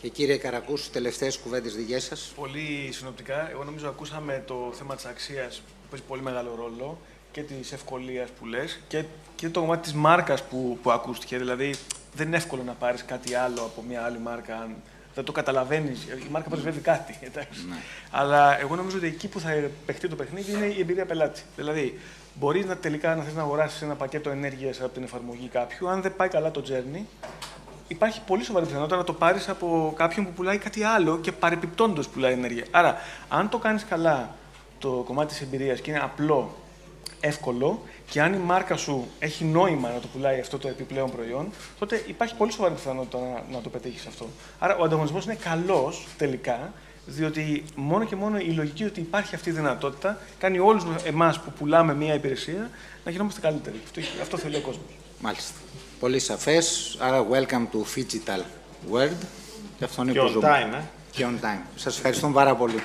Και κύριε Καρακούς, τελευταίες κουβέντες δικές σας;
Πολύ συνοπτικά. Εγώ νομίζω ακούσαμε το θέμα της αξίας που παίζει πολύ μεγάλο ρόλο και της ευκολίας που λες και, και το κομμάτι της μάρκας που, που ακούστηκε. Δηλαδή, δεν είναι εύκολο να πάρεις κάτι άλλο από μια άλλη μάρκα αν δεν το καταλαβαίνεις. Η μάρκα προσφέρει κάτι. Ναι. Αλλά εγώ νομίζω ότι εκεί που θα παιχτεί το παιχνίδι είναι η εμπειρία πελάτη. Δηλαδή, μπορείς να τελικά να θες να αγοράσεις ένα πακέτο ενέργειας από την εφαρμογή κάποιου. Αν δεν πάει καλά το journey, υπάρχει πολύ σοβαρή πιθανότητα να το πάρεις από κάποιον που πουλάει κάτι άλλο και παρεπιπτόντως πουλάει ενέργεια. Άρα, αν το κάνεις καλά το κομμάτι της εμπειρίας και είναι απλό εύκολο και αν η μάρκα σου έχει νόημα να το πουλάει αυτό το επιπλέον προϊόν, τότε υπάρχει πολύ σοβαρή πιθανότητα να, να το πετύχεις αυτό. Άρα ο ανταγωνισμός είναι καλός τελικά, διότι μόνο και μόνο η λογική ότι υπάρχει αυτή η δυνατότητα κάνει όλους εμάς που πουλάμε μία υπηρεσία να γινόμαστε καλύτεροι. Αυτό, αυτό θέλει ο κόσμος.
Μάλιστα. Πολύ σαφές. Άρα, welcome to Digital World. Και αυτό είναι
Και
που
on
ζούμε.
time, ε.
Και on time. Σας ευχαριστούμε πάρα πολύ.